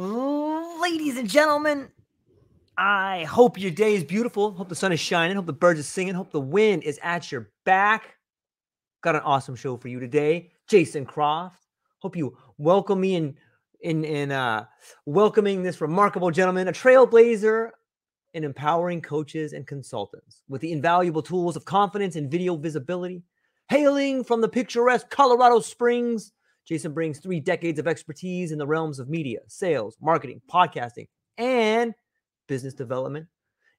Ladies and gentlemen, I hope your day is beautiful. Hope the sun is shining. Hope the birds are singing. Hope the wind is at your back. Got an awesome show for you today. Jason Croft. Hope you welcome me in in in uh welcoming this remarkable gentleman, a trailblazer in empowering coaches and consultants with the invaluable tools of confidence and video visibility. Hailing from the picturesque Colorado Springs, Jason brings three decades of expertise in the realms of media, sales, marketing, podcasting, and business development.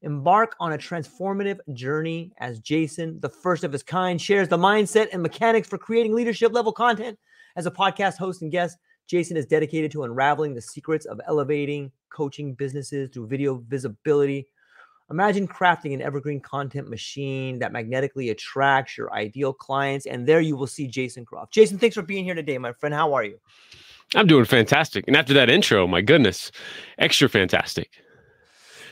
Embark on a transformative journey as Jason, the first of his kind, shares the mindset and mechanics for creating leadership level content. As a podcast host and guest, Jason is dedicated to unraveling the secrets of elevating coaching businesses through video visibility. Imagine crafting an evergreen content machine that magnetically attracts your ideal clients. And there you will see Jason Croft. Jason, thanks for being here today, my friend. How are you? I'm doing fantastic. And after that intro, my goodness, extra fantastic.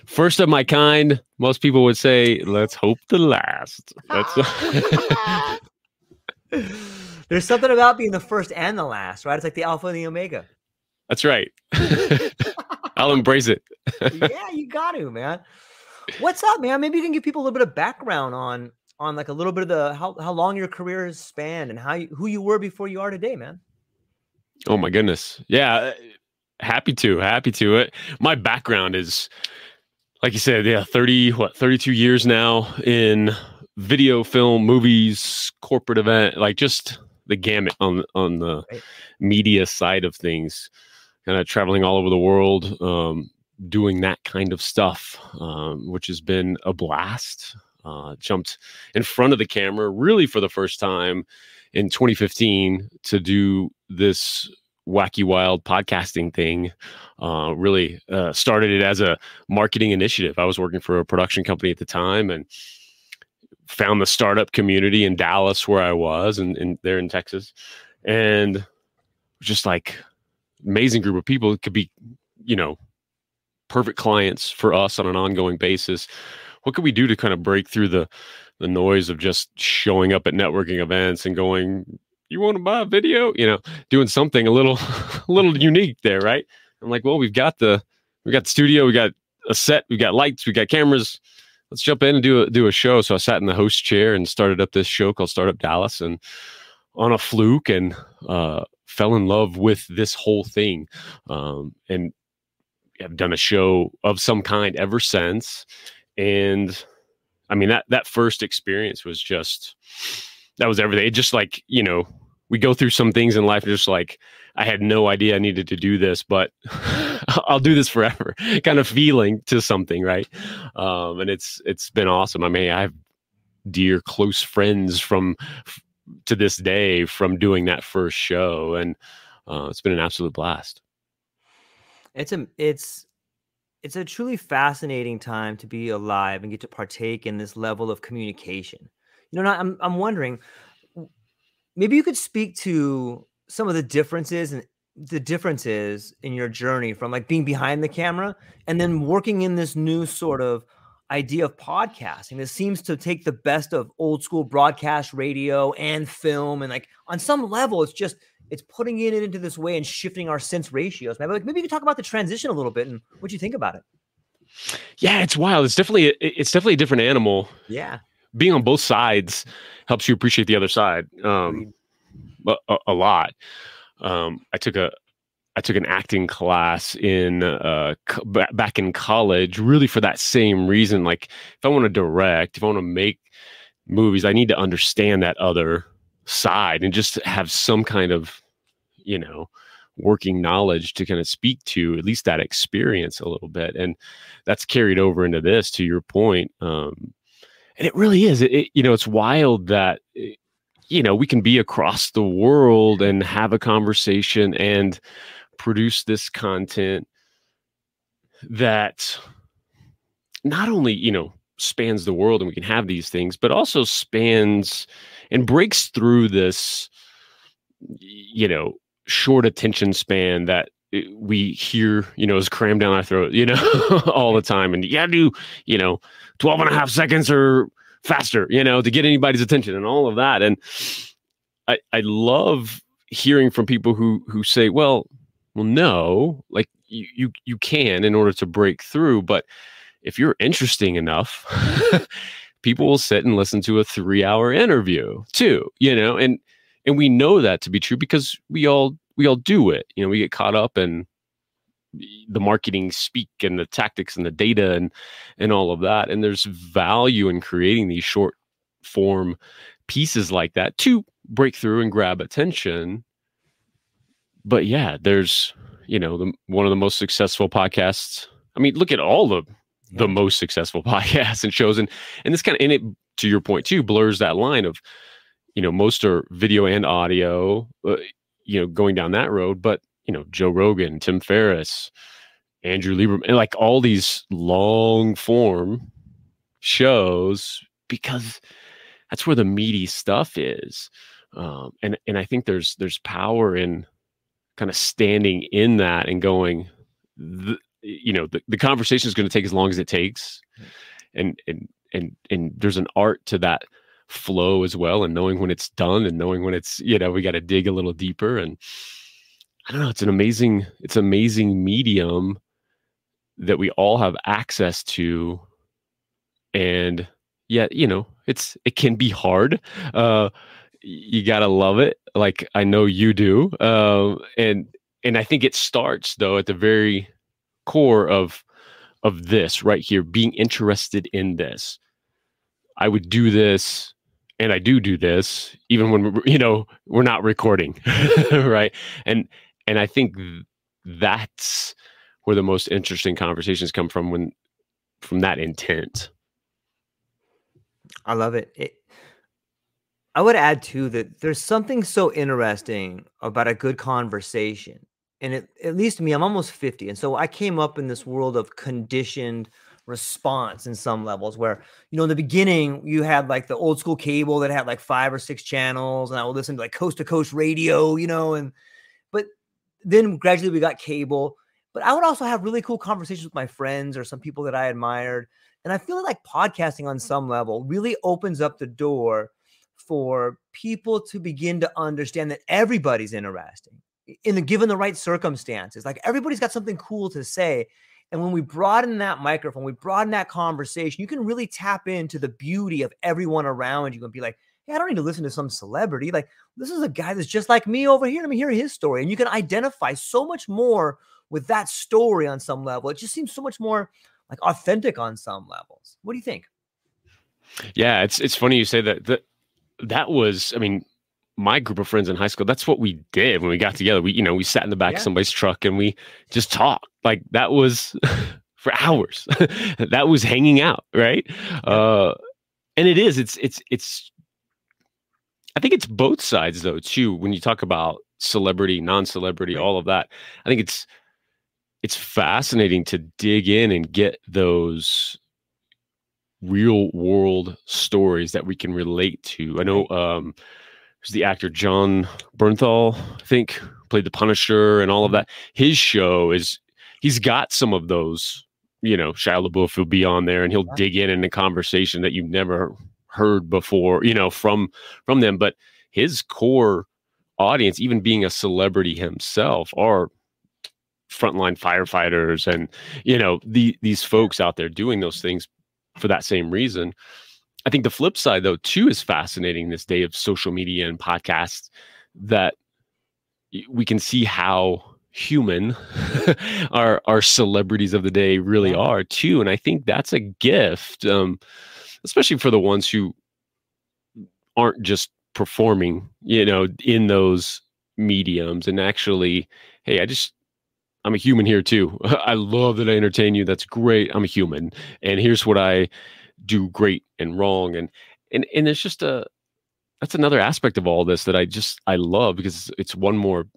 First of my kind, most people would say, let's hope the last. Let's There's something about being the first and the last, right? It's like the alpha and the omega. That's right. I'll embrace it. yeah, you got to, man. What's up, man? Maybe you can give people a little bit of background on on like a little bit of the how, how long your career has spanned and how you, who you were before you are today, man. Oh my goodness. Yeah, uh, happy to. Happy to it. My background is like you said, yeah, 30 what, 32 years now in video, film, movies, corporate event, like just the gamut on on the right. media side of things, kind of traveling all over the world, um, doing that kind of stuff, um, which has been a blast. Uh, jumped in front of the camera really for the first time in 2015 to do this wacky wild podcasting thing uh, really uh, started it as a marketing initiative i was working for a production company at the time and found the startup community in Dallas where I was and, and there in Texas. And just like amazing group of people it could be, you know, perfect clients for us on an ongoing basis. What could we do to kind of break through the the noise of just showing up at networking events and going, you want to buy a video? You know, doing something a little a little unique there, right? I'm like, well, we've got the we got the studio, we got a set, we got lights, we got cameras let's jump in and do a do a show. So I sat in the host chair and started up this show called Startup Dallas, and on a fluke, and uh, fell in love with this whole thing, um, and have done a show of some kind ever since. And I mean that that first experience was just that was everything. It just like you know we go through some things in life, just like I had no idea I needed to do this, but I'll do this forever kind of feeling to something, right? Um, and it's it's been awesome. I mean, I have dear close friends from to this day from doing that first show, and uh, it's been an absolute blast. It's a it's it's a truly fascinating time to be alive and get to partake in this level of communication. You know, I'm I'm wondering maybe you could speak to some of the differences and the differences in your journey from like being behind the camera and then working in this new sort of idea of podcasting that seems to take the best of old school broadcast radio and film and like on some level it's just it's putting it into this way and shifting our sense ratios maybe like maybe you can talk about the transition a little bit and what you think about it. Yeah it's wild. It's definitely it's definitely a different animal. Yeah. Being on both sides helps you appreciate the other side um a, a lot. Um, I took a I took an acting class in uh, c- back in college, really for that same reason. Like, if I want to direct, if I want to make movies, I need to understand that other side and just have some kind of, you know, working knowledge to kind of speak to at least that experience a little bit. And that's carried over into this, to your point. Um, and it really is. It, it, you know, it's wild that eh, you know, we can be across the world and have a conversation and produce this content that not only, you know, spans the world and we can have these things, but also spans and breaks through this, you know, short attention span that eh, we hear, you know, is crammed down our throat, you know, all the time. And you gotta do, you know, 12 and a half seconds or faster, you know, to get anybody's attention and all of that. And I, I love hearing from people who who say, well, well, no, like you, you you can in order to break through but if you're interesting enough people will sit and listen to a 3 hour interview too you know and and we know that to be true because we all we all do it. You know we get caught up in the marketing speak and the tactics and the data and and all of that and there's value in creating these short form pieces like that to break through and grab attention. But yeah there's you know the, one of the most successful podcasts i mean look at all the the most successful podcasts and shows. And and this kind of and it to your point too blurs that line of you know most are video and audio uh, you know going down that road. But you know Joe Rogan, Tim Ferriss, Andrew Huberman, and like all these long form shows because that's where the meaty stuff is. Um, and and I think there's there's power in kind of standing in that and going, you know, the, the conversation is going to take as long as it takes, and and and and there's an art to that flow as well, and knowing when it's done and knowing when it's you know we got to dig a little deeper and I don't know. It's an amazing, it's amazing medium that we all have access to, and yet you know it's it can be hard. Uh, you gotta love it, like I know you do, uh, and and I think it starts though at the very core of of this right here, being interested in this. I would do this and I do do this even when you know we're not recording, right? And and I think that's where the most interesting conversations come from when from that intent. I love it. it I would add too that there's something so interesting about a good conversation. And it, at least to me, I'm almost 50. And so I came up in this world of conditioned response in some levels where, you know, in the beginning, you had like the old school cable that had like five or six channels, and I would listen to like coast to coast radio, you know, and but then gradually we got cable. But I would also have really cool conversations with my friends or some people that I admired. And I feel like podcasting on some level really opens up the door for people to begin to understand that everybody's interesting in the given the right circumstances. Like everybody's got something cool to say. And when we broaden that microphone, we broaden that conversation, you can really tap into the beauty of everyone around you and be like, hey, I don't need to listen to some celebrity. Like, this is a guy that's just like me over here. Let me hear his story. And you can identify so much more with that story on some level. It just seems so much more like authentic on some levels. What do you think? Yeah, it's it's funny you say that. That that was, I mean, my group of friends in high school. That's what we did when we got together. We, you know, we sat in the back yeah. of somebody's truck and we just talked. Like that was for hours. that was hanging out, right? Uh, and it is. It's it's it's I think it's both sides though too. When you talk about celebrity, non-celebrity, right. all of that, I think it's it's fascinating to dig in and get those real world stories that we can relate to. I know um there's the actor Jon Bernthal, I think, played the Punisher and all of that. His show is he's got some of those, you know, Shia LaBeouf will be on there and he'll dig in in a conversation that you've never heard before, you know, from from them. But his core audience, even being a celebrity himself, are frontline firefighters and you know the, these folks out there doing those things for that same reason. I think the flip side, though, too, is fascinating. This day of social media and podcasts, that we can see how human our our celebrities of the day really are too and i think that's a gift um especially for the ones who aren't just performing, you know, in those mediums and actually, hey, I just I'm a human here too. I love that I entertain you. That's great. I'm a human. And here's what I do great and wrong. And and and it's just a that's another aspect of all this that I just I love because it's one more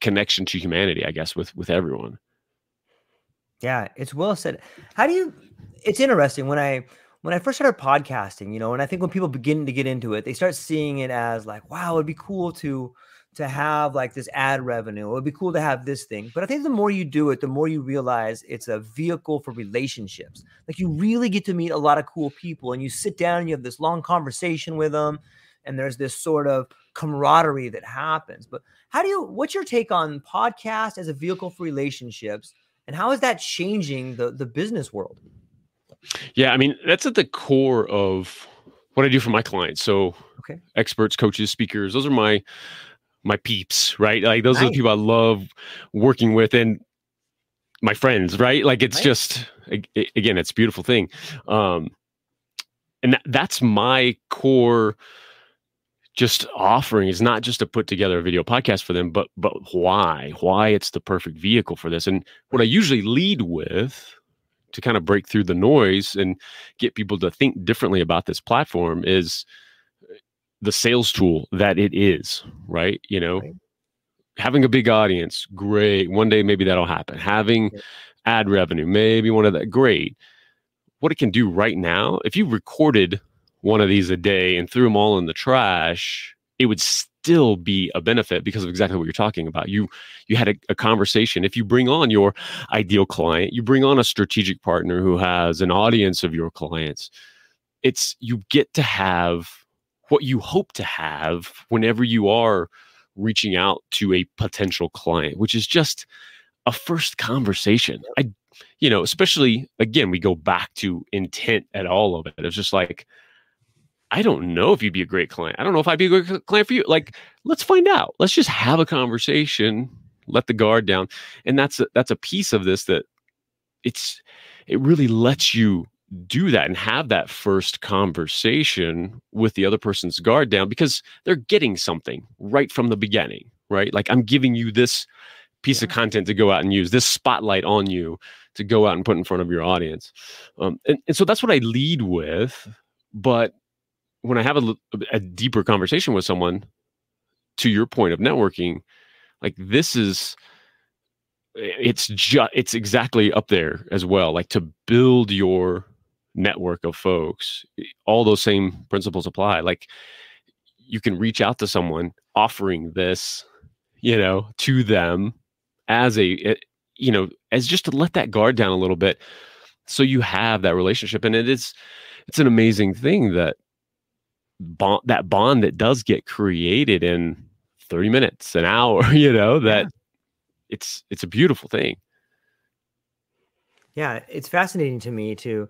connection to humanity, I guess, with with everyone. Yeah, it's well said. How do you it's interesting when I when I first started podcasting, you know, and I think when people begin to get into it, they start seeing it as like, wow, it'd be cool to to have like this ad revenue. It would be cool to have this thing. But I think the more you do it, the more you realize it's a vehicle for relationships. Like you really get to meet a lot of cool people and you sit down and you have this long conversation with them. and there's this sort of camaraderie that happens. But how do you what's your take on podcast as a vehicle for relationships and how is that changing the the business world? Yeah, I mean, that's at the core of what I do for my clients. So okay. experts, coaches, speakers, those are my my peeps, right? Like those nice. are the people I love working with and my friends, right? Like it's nice. just again, it's a beautiful thing. Um and that's my core just offering is not just to put together a video podcast for them, but but why? Why it's the perfect vehicle for this. And what I usually lead with to kind of break through the noise and get people to think differently about this platform is the sales tool that it is, right? You know, right. having a big audience, great. One day maybe that'll happen. Having yeah. ad revenue, maybe one of that, great. What it can do right now, if you recorded one of these a day and threw them all in the trash, it would still be a benefit because of exactly what you're talking about. You you had a, a, conversation. If you bring on your ideal client, you bring on a strategic partner who has an audience of your clients. It's you get to have what you hope to have whenever you are reaching out to a potential client, which is just a first conversation. I you know, especially again, we go back to intent at all of it. It's just like I don't know if you'd be a great client. I don't know if I'd be a great client for you. Like, let's find out. Let's just have a conversation. Let the guard down, and that's a, that's a piece of this that it's it really lets you do that and have that first conversation with the other person's guard down because they're getting something right from the beginning, right? Like I'm giving you this piece yeah. of content to go out and use, this spotlight on you to go out and put in front of your audience. Um, and, and so that's what I lead with. But when I have a, a deeper conversation with someone, to your point of networking, like this is it's just it's exactly up there as well like to build your network of folks all those same principles apply like you can reach out to someone offering this you know to them as a you know as just to let that guard down a little bit so you have that relationship and it is it's an amazing thing that bond that bond that does get created in 30 minutes an hour you know that yeah. it's it's a beautiful thing yeah it's fascinating to me eh,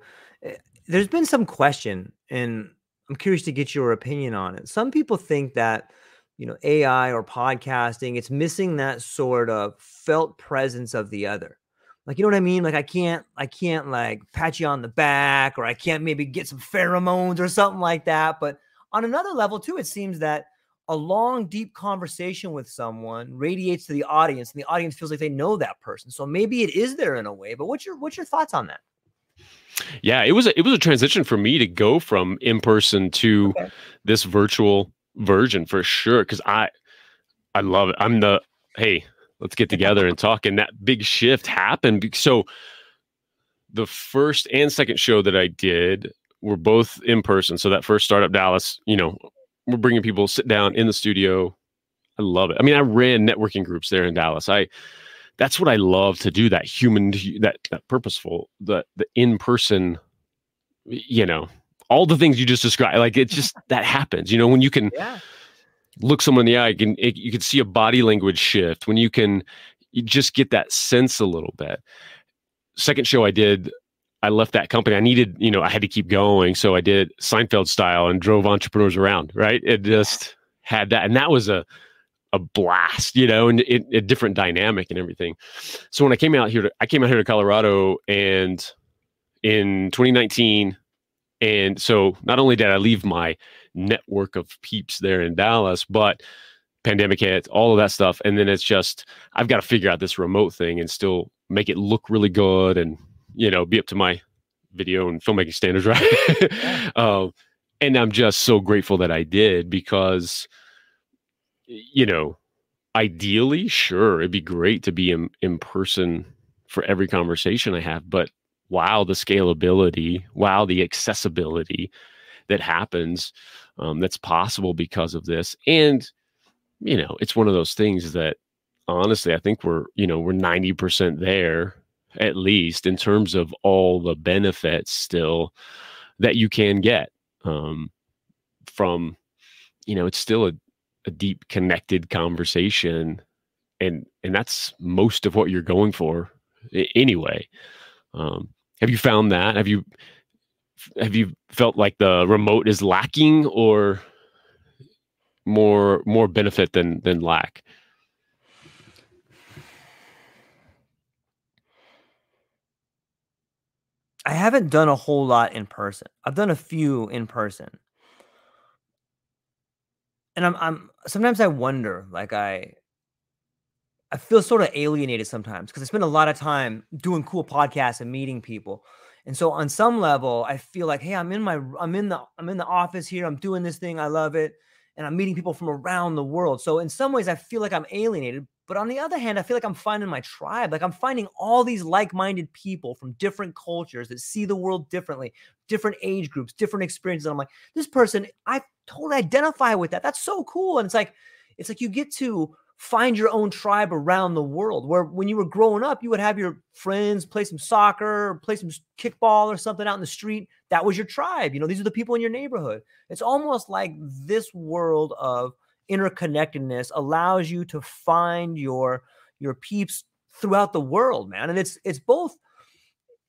Eh, there's been some question and i'm curious to get your opinion on it some people think that you know ai or podcasting it's missing that sort of felt presence of the other like you know what i mean like i can't i can't like pat you on the back or i can't maybe get some pheromones or something like that but on another level, too, it seems that a long, deep conversation with someone radiates to the audience, and the audience feels like they know that person. So maybe it is there in a way. But what's your what's your thoughts on that? Yeah, it was a, it was a transition for me to go from in person to okay. this virtual version for sure. Because I I love it. I'm the hey, let's get together and talk. And that big shift happened. So the first and second show that I did we're both in person. So that first startup Dallas, you know, we're bringing people sit down in the studio. I love it. I mean, I ran networking groups there in Dallas. I that's what I love to do. That human, that, that purposeful, the the in person, you know, all the things you just described. Like it's just that happens. You know, when you can yeah. look someone in the eye, you can it, you can see a body language shift. When you can, you just get that sense a little bit. Second show I did I left that company. I needed, you know, I had to keep going. So I did Seinfeld style and drove entrepreneurs around, right? It just had that. And that was a, a blast, you know, and it, a different dynamic and everything. So when I came out here, to, I came out here to Colorado and in 2019, and so not only did I leave my network of peeps there in Dallas, but pandemic hit, all of that stuff. And then it's just, I've got to figure out this remote thing and still make it look really good and you know, be up to my video and filmmaking standards, right? yeah. um, and I'm just so grateful that I did because, you know, ideally, sure, it'd be great to be in, in person for every conversation I have, but wow, the scalability, wow, the accessibility that happens um, that's possible because of this. And, you know, it's one of those things that honestly, I think we're, you know, we're 90% there at least in terms of all the benefits still that you can get um, from you know, it's still a, a deep connected conversation. And and that's most of what you're going for anyway. Um, have you found that? Have you have you felt like the remote is lacking or more more benefit than than lack? I haven't done a whole lot in person. I've done a few in person. And I'm I'm sometimes I wonder, like I I feel sort of alienated sometimes because I spend a lot of time doing cool podcasts and meeting people. And so on some level, I feel like, hey, I'm in my I'm in the I'm in the office here. I'm doing this thing. I love it. And I'm meeting people from around the world. So in some ways, I feel like I'm alienated. But on the other hand, I feel like I'm finding my tribe. Like I'm finding all these like-minded people from different cultures that see the world differently, different age groups, different experiences. And I'm like, this person, I totally identify with that. That's so cool. And it's like, it's like you get to find your own tribe around the world. Where when you were growing up, you would have your friends play some soccer, play some kickball or something out in the street. That was your tribe. You know, these are the people in your neighborhood. It's almost like this world of interconnectedness allows you to find your your peeps throughout the world, man. And it's it's both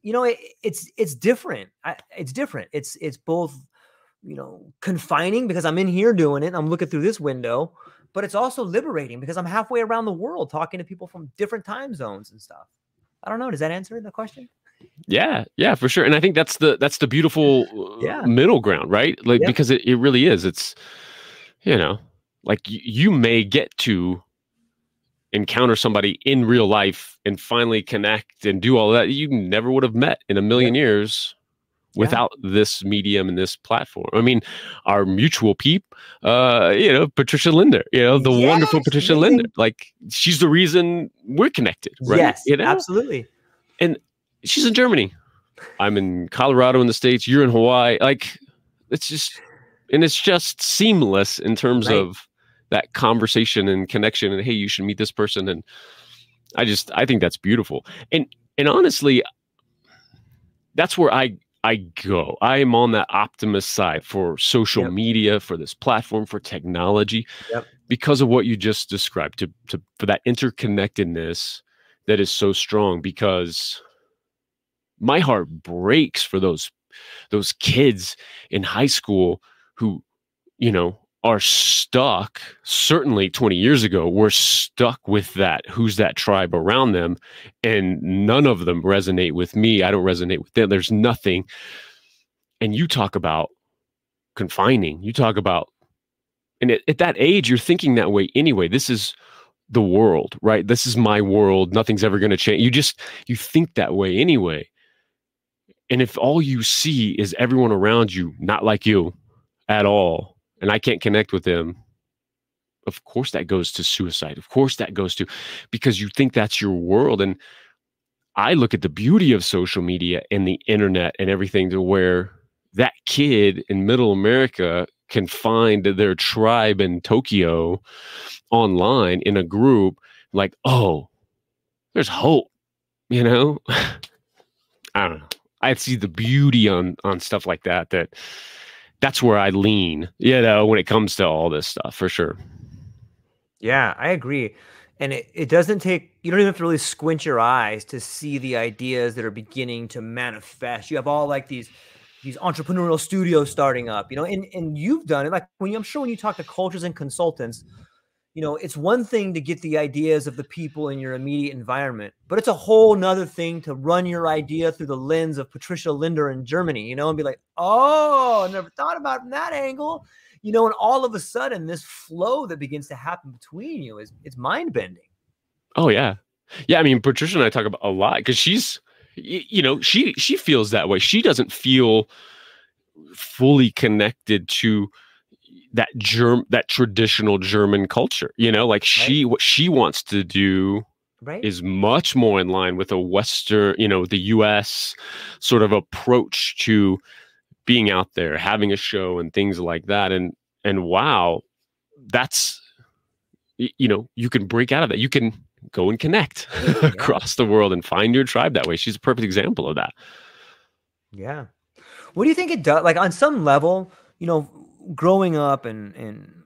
you know, it, it's it's different. I, it's different. It's it's both you know confining because I'm in here doing it. I'm looking through this window, but it's also liberating because I'm halfway around the world talking to people from different time zones and stuff. I don't know. Does that answer the question? Yeah, yeah, for sure. And I think that's the that's the beautiful yeah. middle ground, right? Like yep. because it, it really is. It's you know, like you may get to encounter somebody in real life and finally connect and do all that you never would have met in a million yeah. years without yeah. this medium and this platform. I mean, our mutual peep, uh, you know, Patricia Linder, you know, the yes, wonderful Patricia really? Linder. Like she's the reason we're connected, right? Yes, you know? absolutely. And she's in Germany. I'm in Colorado in the States, you're in Hawaii. Like it's just and it's just seamless in terms right. of that conversation and connection and hey you should meet this person and i just i think that's beautiful and and honestly that's where i i go i am on that optimist side for social yep. media for this platform for technology yep. because of what you just described to, to for that interconnectedness that is so strong because my heart breaks for those those kids in high school who you know are stuck certainly 20 years ago were stuck with that who's that tribe around them and none of them resonate with me i don't resonate with them there's nothing. And you talk about confining you talk about and at, at that age you're thinking that way anyway this is the world right? This is my world nothing's ever going to change you just you think that way anyway and if all you see is everyone around you not like you at all and I can't connect with them, of course that goes to suicide. Of course that goes to because you think that's your world. And I look at the beauty of social media and the internet and everything to where that kid in middle America can find their tribe in Tokyo online in a group like, oh, there's hope, you know? I don't know. I see the beauty on on stuff like that that that's where I lean, you know, when it comes to all this stuff for sure. Yeah, I agree. And it, it doesn't take, you don't even have to really squint your eyes to see the ideas that are beginning to manifest. You have all like these, these entrepreneurial studios starting up, you know, and, and you've done it. Like when you, I'm sure when you talk to coaches and consultants, you know, it's one thing to get the ideas of the people in your immediate environment, but it's a whole nother thing to run your idea through the lens of Patricia Linder in Germany, you know, and be like, oh, I never thought about from that angle. You know, and all of a sudden this flow that begins to happen between you is it's mind bending. Oh yeah. Yeah. I mean, Patricia and I talk about a lot because she's you know, she she feels that way. She doesn't feel fully connected to that germ that traditional German culture. You know, like right. she what she wants to do right. is much more in line with a Western, you know, the US sort of approach to being out there, having a show and things like that. And and wow, that's you know, you can break out of that. You can go and connect yeah. across the world and find your tribe that way. She's a perfect example of that. Yeah. What do you think it does? Like on some level, you know, growing up and and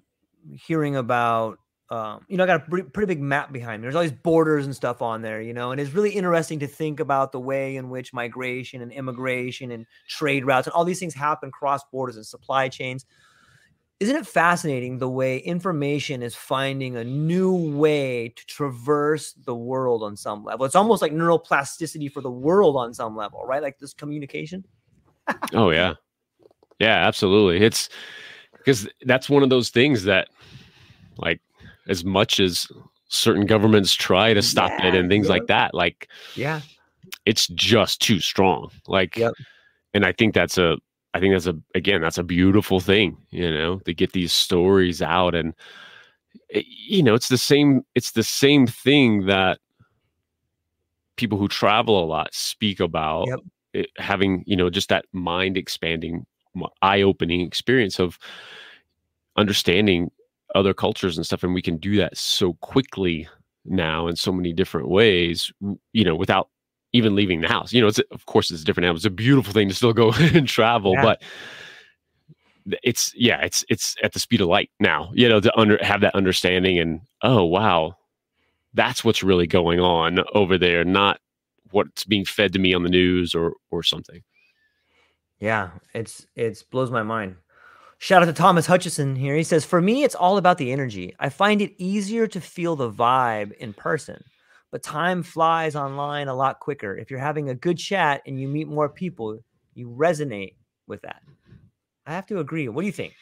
hearing about um, you know, I got a pretty, big map behind me. There's all these borders and stuff on there, you know, and it's really interesting to think about the way in which migration and immigration and trade routes and all these things happen cross borders and supply chains. Isn't it fascinating the way information is finding a new way to traverse the world on some level? It's almost like neuroplasticity for the world on some level, right? Like this communication. oh yeah, yeah, absolutely. It's because that's one of those things that, like, as much as certain governments try to stop yeah, it and things yeah. like that like yeah it's just too strong like yep. and i think that's a i think that's a again that's a beautiful thing you know to get these stories out and eh, you know it's the same it's the same thing that people who travel a lot speak about yep. it, having you know just that mind expanding eye opening experience of understanding other cultures and stuff and we can do that so quickly now in so many different ways you know without even leaving the house. You know it's of course it's different now it's a beautiful thing to still go and travel yeah. but it's yeah it's it's at the speed of light now you know to under have that understanding and oh wow that's what's really going on over there not what's being fed to me on the news or or something yeah it's it's blows my mind Shout out to Thomas Hutchison here. He says, For me, it's all about the energy. I find it easier to feel the vibe in person, but time flies online a lot quicker. If you're having a good chat and you meet more people, you resonate with that. I have to agree. What do you think?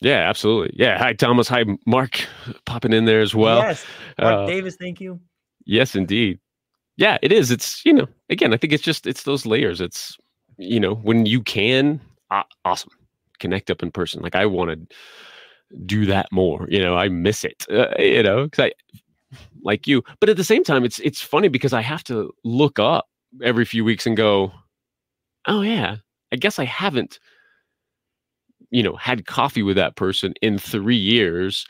Yeah, absolutely. Yeah. Hi, Thomas. Hi, Mark, popping in there as well. Yes. Mark uh, Davis, thank you. Yes, indeed. Yeah, it is. It's, you know, again, I think it's just, it's those layers. It's, you know, when you can, uh, awesome connect up in person. Like I want to do that more. You know, I miss it. Uh, you know, because I like you, but at the same time, it's it's funny because I have to look up every few weeks and go, oh yeah, I guess I haven't, you know, had coffee with that person in three years,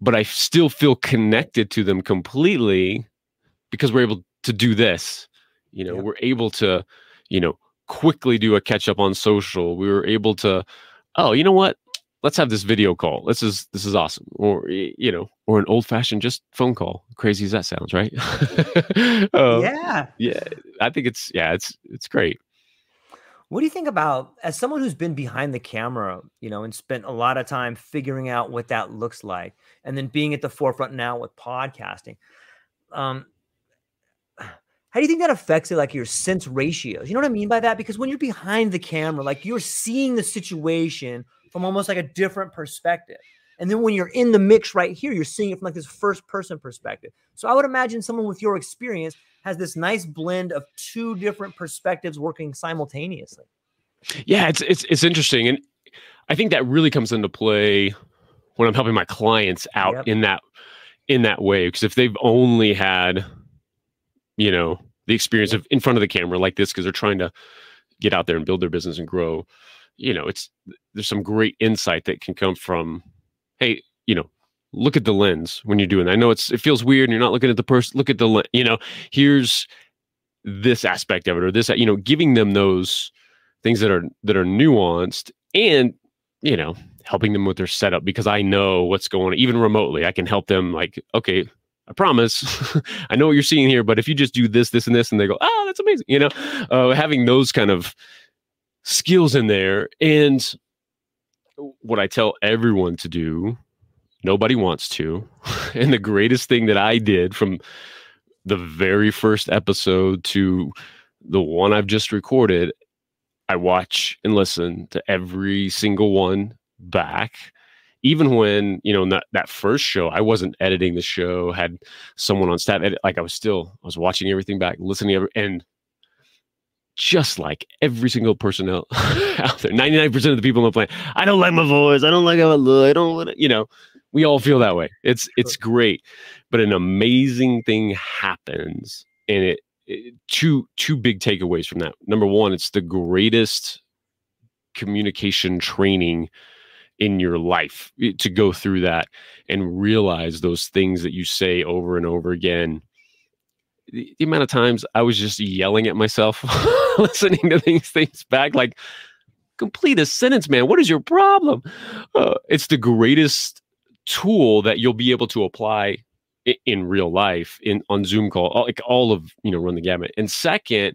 but I still feel connected to them completely because we're able to do this. You know, yep. we're able to, you know, quickly do a catch up on social. We were able to oh, you know what? Let's have this video call. This is this is awesome. Or you know, or an old fashioned just phone call. Crazy as that sounds, right? um, yeah, yeah. I think it's yeah, it's it's great. What do you think about as someone who's been behind the camera, you know, and spent a lot of time figuring out what that looks like, and then being at the forefront now with podcasting? Um, how do you think that affects it, like your sense ratios? You know what I mean by that? Because when you're behind the camera, like you're seeing the situation from almost like a different perspective. And then when you're in the mix right here, you're seeing it from like this first person perspective. So I would imagine someone with your experience has this nice blend of two different perspectives working simultaneously. Yeah, it's it's it's interesting. And I think that really comes into play when I'm helping my clients out yep. in that in that way. Because if they've only had you know the experience of in front of the camera like this because they're trying to get out there and build their business and grow you know it's there's some great insight that can come from hey you know look at the lens when you're doing that. i know it's it feels weird and you're not looking at the person look at the lens you know here's this aspect of it or this you know giving them those things that are that are nuanced and you know helping them with their setup because i know what's going on even remotely i can help them like okay I promise. I know what you're seeing here, but if you just do this, this, and this, and they go, oh, that's amazing. You know, uh, having those kind of skills in there. And what I tell everyone to do, nobody wants to. and the greatest thing that I did from the very first episode to the one I've just recorded, I watch and listen to every single one back even when you know that, that first show i wasn't editing the show had someone on staff edit, like i was still i was watching everything back listening every, and just like every single person out, there 99% of the people on the planet i don't like my voice i don't like how i look i don't want to you know we all feel that way. It's it's great but an amazing thing happens and it, it two two big takeaways from that. Number one it's the greatest communication training in your life eh, to go through that and realize those things that you say over and over again. The, amount of times i was just yelling at myself listening to these things back like complete a sentence man. What is your problem? Uh, it's the greatest tool that you'll be able to apply i- in real life in on Zoom call, all, like all of you know, run the gamut. And second,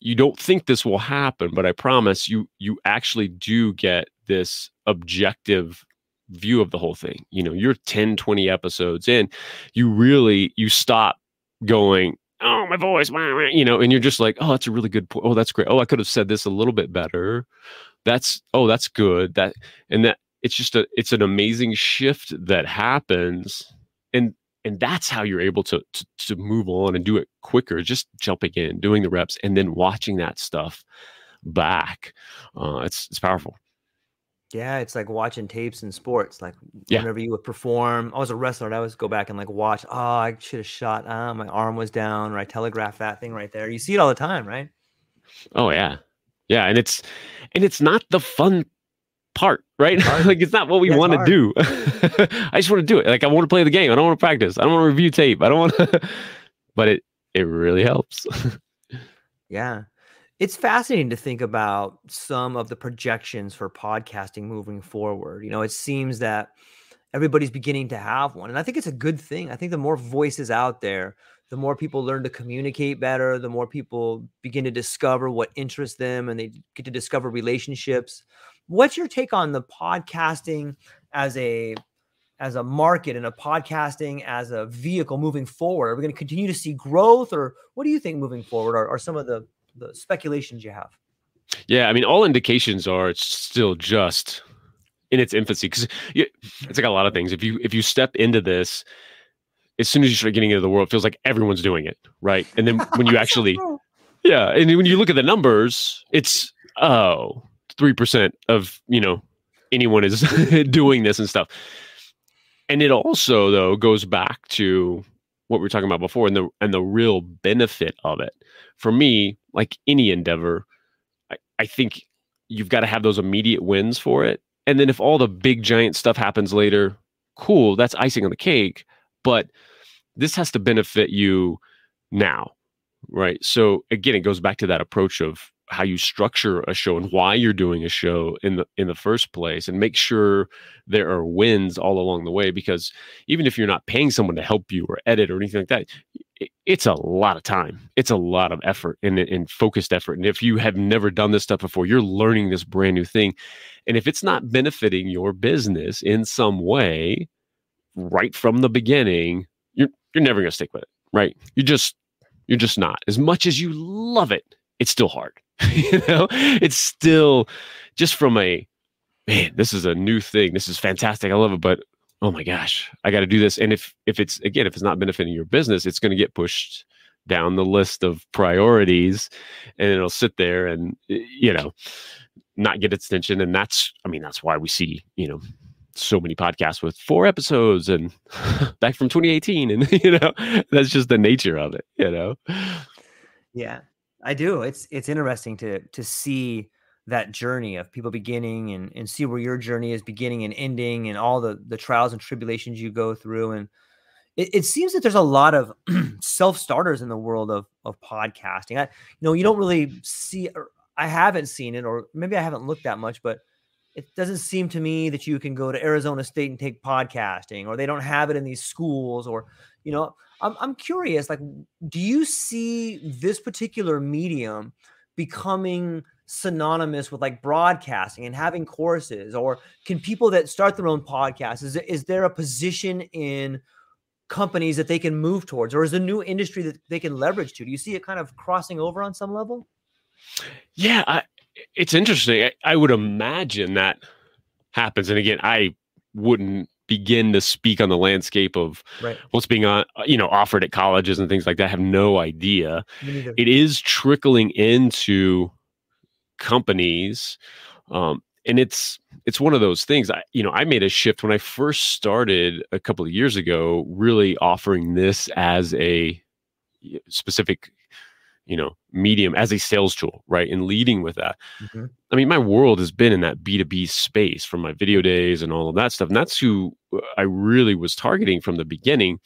you don't think this will happen, but I promise you, you actually do get this objective view of the whole thing. You know, you're 10, 20 episodes in, you really you stop going, oh my voice, wah, wah," you know, and you're just like, oh, that's a really good point. Oh, that's great. Oh, I could have said this a little bit better. That's oh, that's good. That and that it's just a it's an amazing shift that happens, and and that's how you're able to to, to move on and do it quicker. Just jumping in, doing the reps, and then watching that stuff back. Uh, it's it's powerful. Yeah, it's like watching tapes in sports. Like Yeah. whenever you would perform, I was a wrestler. and I always go back and like watch. Oh, I should have shot. Ah, my arm was down, or I telegraphed that thing right there. You see it all the time, right? Oh yeah. Yeah, and it's and it's not the fun part, right? like it's not what we Yeah, want to do. I just want to do it. Like I want to play the game. I don't want to practice. I don't want to review tape. I don't want to but it it really helps. Yeah. It's fascinating to think about some of the projections for podcasting moving forward. You know, it seems that everybody's beginning to have one. And I think it's a good thing. I think the more voices out there, the more people learn to communicate better, the more people begin to discover what interests them and they get to discover relationships. What's your take on the podcasting as a as a market and a podcasting as a vehicle moving forward? Are we going to continue to see growth or what do you think moving forward are, are some of the, the speculations you have? yeah, I mean all indications are it's still just in its infancy cuz it's like a lot of things. If you if you step into this as soon as you start getting into the world, it feels like everyone's doing it, right? And then when you actually Yeah, and when you look at the numbers, it's oh, 3% of, you know, anyone is doing this and stuff. And it also though goes back to what we were talking about before and the and the real benefit of it. For me, like any endeavor, I, I think you've got to have those immediate wins for it. And then if all the big giant stuff happens later, cool, that's icing on the cake. But this has to benefit you now right so again it goes back to that approach of how you structure a show and why you're doing a show in the in the first place and make sure there are wins all along the way because even if you're not paying someone to help you or edit or anything like that it, it's a lot of time. It's a lot of effort and, and focused effort. And if you have never done this stuff before you're learning this brand new thing. And if it's not benefiting your business in some way right from the beginning you're you're never going to stick with it right? You just you're just not. As much as you love it it's still hard you know? It's still just from a man this is a new thing. This is fantastic. I love it but oh my gosh i got to do this. And if if it's again if it's not benefiting your business it's going to get pushed down the list of priorities and it'll sit there and you know not get attention. And that's i mean that's why we see you know so many podcasts with four episodes and back from 2018 and you know that's just the nature of it you know? Yeah, I do. It's it's interesting to to see that journey of people beginning and and see where your journey is beginning and ending and all the the trials and tribulations you go through and it, it seems that there's a lot of self starters in the world of of podcasting. I you know you don't really see I haven't seen it or maybe I haven't looked that much, but it doesn't seem to me that you can go to Arizona State and take podcasting or they don't have it in these schools or you know I'm I'm curious like do you see this particular medium becoming synonymous with like broadcasting and having courses? Or can people that start their own podcasts is, is there a position in companies that they can move towards? Or is a new industry that they can leverage to? Do you see it kind of crossing over on some level? Yeah I, it's interesting. I, I would imagine that happens. And again i wouldn't begin to speak on the landscape of right. what's being on you know offered at colleges and things like that I have no idea. It is trickling into companies um, and it's it's one of those things i you know i made a shift when i first started a couple of years ago really offering this as a specific you know medium as a sales tool right and leading with that. Mhm. i mean my world has been in that b2b space from my video days and all of that stuff and that's who i really was targeting from the beginning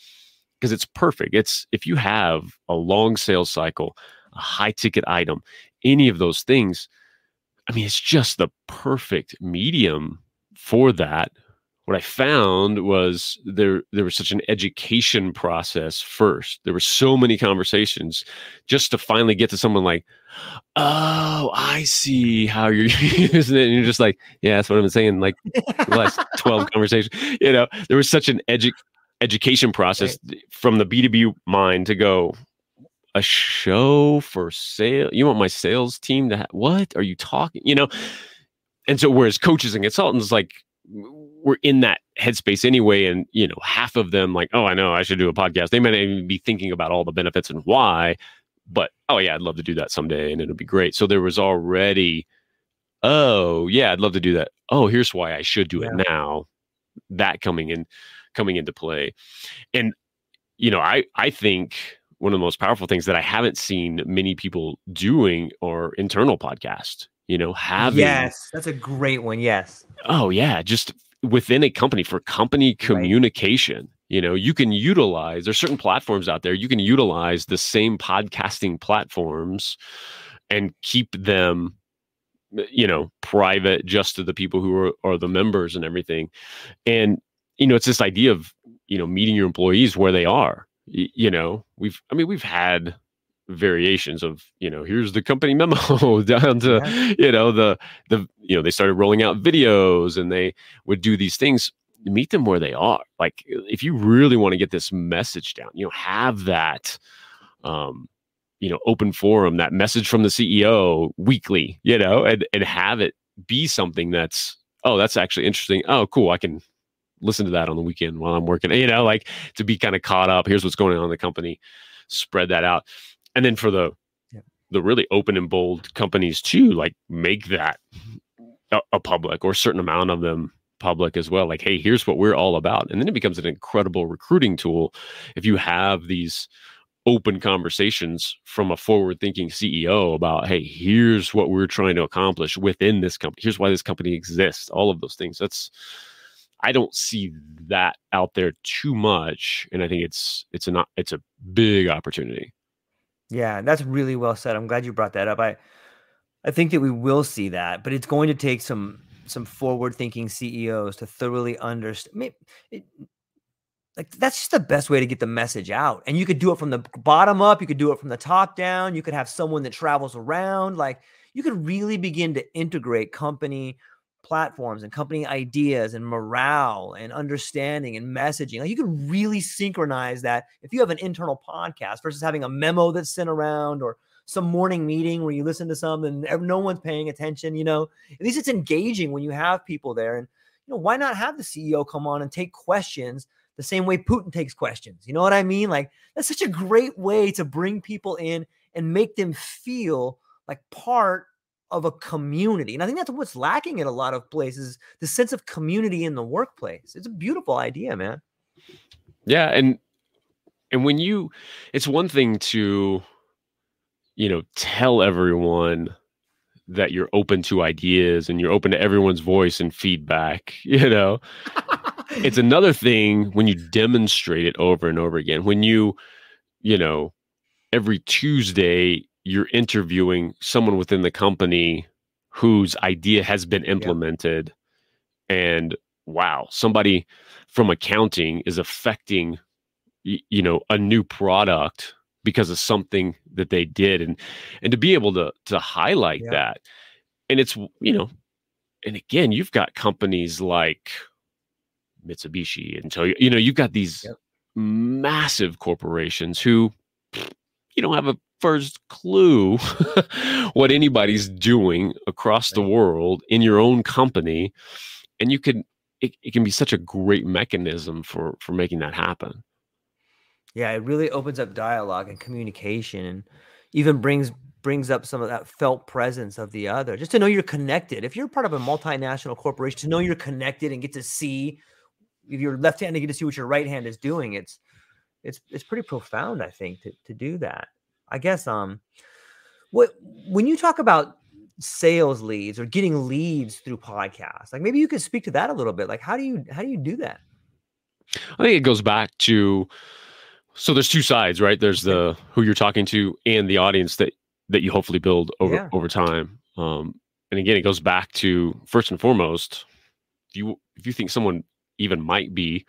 because it's perfect. It's if you have a long sales cycle a high ticket item any of those things i mean it's just the perfect medium for that what I found was there there was such an education process first. There were so many conversations just to finally get to someone like, oh, I see how you're using it. And you're just like, yeah, that's what I'm saying. Like the last 12 conversations, you know, there was such an edu- education process right. from the B2B mind to go, a show for sale. You want my sales team to ha- what are you talking? You know, and so whereas coaches and consultants like we're in that headspace anyway, and you know, half of them like, oh, I know I should do a podcast. They might not even be thinking about all the benefits and why, but oh yeah, I'd love to do that someday, and it'll be great. So there was already, oh yeah, I'd love to do that. Oh, here's why I should do yeah. it now. That coming in, coming into play, and you know, I I think one of the most powerful things that I haven't seen many people doing are internal podcasts. You know, having yes, that's a great one. Yes. Oh yeah, just within a company for company communication. Right. You know, you can utilize there's certain platforms out there you can utilize the same podcasting platforms and keep them you know private just to the people who are, are the members and everything and you know it's this idea of you know meeting your employees where they are you know we've i mean we've had variations of you know here's the company memo down to yeah. you know the the you know they started rolling out videos and they would do these things meet them where they are like if you really want to get this message down you know have that um you know open forum that message from the ceo weekly you know and and have it be something that's oh that's actually interesting oh cool i can listen to that on the weekend while I'm working, you know, like to be kind of caught up. Here's what's going on in the company, spread that out. And then for the yeah. the really open and bold companies too, like make that a, a public or a certain amount of them public as well. Like, hey, here's what we're all about. And then it becomes an incredible recruiting tool if you have these open conversations from a forward thinking CEO about, hey, here's what we're trying to accomplish within this company. Here's why this company exists. All of those things. That's I don't see that out there too much, and I think it's it's a not, it's a big opportunity. Yeah, that's really well said. I'm glad you brought that up. I I think that we will see that, but it's going to take some some forward thinking CEOs to thoroughly understand. It, like that's just the best way to get the message out. And you could do it from the bottom up. You could do it from the top down. You could have someone that travels around. Like you could really begin to integrate company platforms and company ideas and morale and understanding and messaging. Like you can really synchronize that if you have an internal podcast versus having a memo that's sent around or some morning meeting where you listen to something and no one's paying attention, you know. At least it's engaging when you have people there. And you know, why not have the CEO come on and take questions the same way Putin takes questions? You know what I mean? Like that's such a great way to bring people in and make them feel like part of a community. And I think that's what's lacking in a lot of places the sense of community in the workplace. It's a beautiful idea, man. Yeah. And, and when you, it's one thing to, you know, tell everyone that you're open to ideas and you're open to everyone's voice and feedback, you know. it's another thing when you demonstrate it over and over again. When you, you know, every Tuesday you're interviewing someone within the company whose idea has been implemented yeah. and wow somebody from accounting is affecting you know a new product because of something that they did and and to be able to to highlight yeah. that and it's you know and again you've got companies like Mitsubishi and so you know you've got these yep. massive corporations who you don't have a first clue what anybody's doing across the world in your own company. And you can it, it can be such a great mechanism for for making that happen. Yeah it really opens up dialogue and communication and even brings brings up some of that felt presence of the other. Just to know you're connected. If you're part of a multinational corporation to know you're connected and get to see if you're left-handed you get to see what your right hand is doing it's it's it's pretty profound i think to, to do that I guess um what when you talk about sales leads or getting leads through podcasts, like maybe you could speak to that a little bit. Like how do you how do you do that? I think it goes back to so there's two sides, right? There's the who you're talking to and the audience that that you hopefully build over yeah. over time. Um, and again, it goes back to first and foremost, if you if you think someone even might be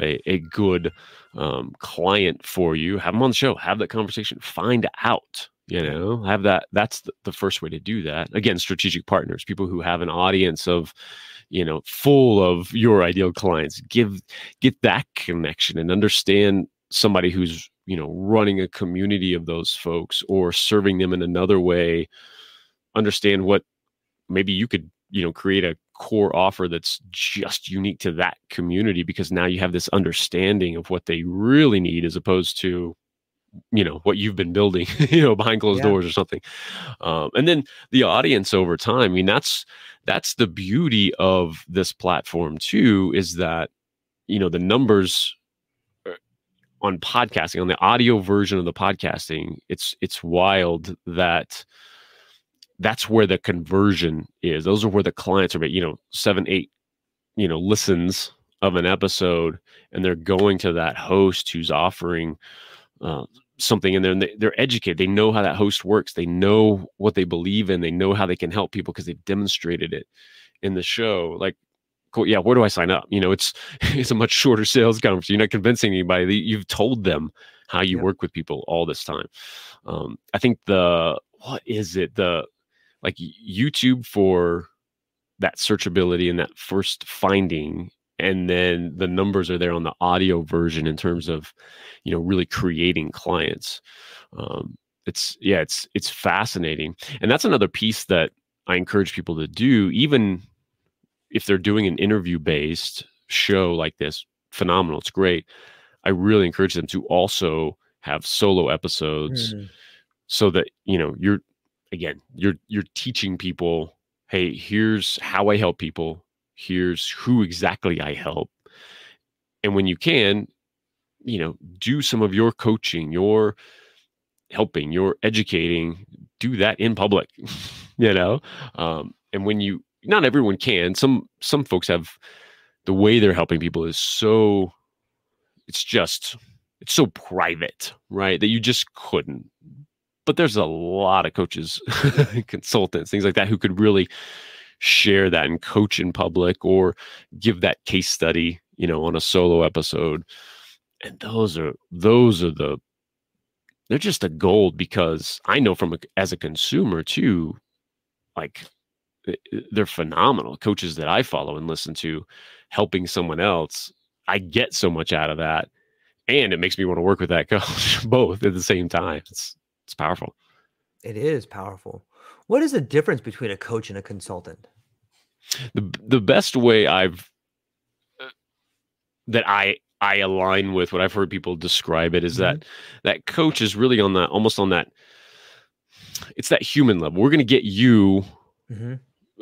a, a good um, client for you have them on the show have that conversation find out you know have that that's the, the first way to do that. Again strategic partners people who have an audience of you know full of your ideal clients give get that connection and understand somebody who's you know running a community of those folks or serving them in another way understand what maybe you could you know create a core offer that's just unique to that community because now you have this understanding of what they really need as opposed to you know what you've been building you know behind closed yeah. doors or something um, and then the audience over time i mean that's that's the beauty of this platform too is that you know the numbers uh, on podcasting on the audio version of the podcasting it's it's wild that that's where the conversion is. Those are where the clients are you know seven eight you know listens of an episode and they're going to that host who's offering uh, something in there and they, they're educated. They know how that host works. They know what they believe in. They know how they can help people because they've demonstrated it in the show. Like cool yeah where do i sign up? You know it's it's a much shorter sales conference. You're not convincing anybody. You've told them how you yep. work with people all this time. Um, i think the what is it? The like youtube for that searchability and that first finding and then the numbers are there on the audio version in terms of you know really creating clients. Um, it's yeah it's it's fascinating. And that's another piece that i encourage people to do even if they're doing an interview based show like this phenomenal it's great. I really encourage them to also have solo episodes mm. so that you know you're again you're you're teaching people hey here's how i help people here's who exactly I help. And when you can, you know, do some of your coaching, your helping, your educating, do that in public, you know? Um, and when you, not everyone can, some, some folks have the way they're helping people is so, it's just, it's so private, right? That you just couldn't. But there's a lot of coaches, consultants, things like that who could really share that and coach in public or give that case study, you know, on a solo episode. And those are those are the they're just a gold because I know from a, as a consumer too, like they're phenomenal coaches that I follow and listen to, helping someone else. I get so much out of that, and it makes me want to work with that coach both at the same time. It's it's powerful. It is powerful. What is the difference between a coach and a consultant? The the best way I've uh, that I I align with what I've heard people describe it is mm-hmm. that that coach is really on that almost on that it's that human level. We're going to get you mm-hmm.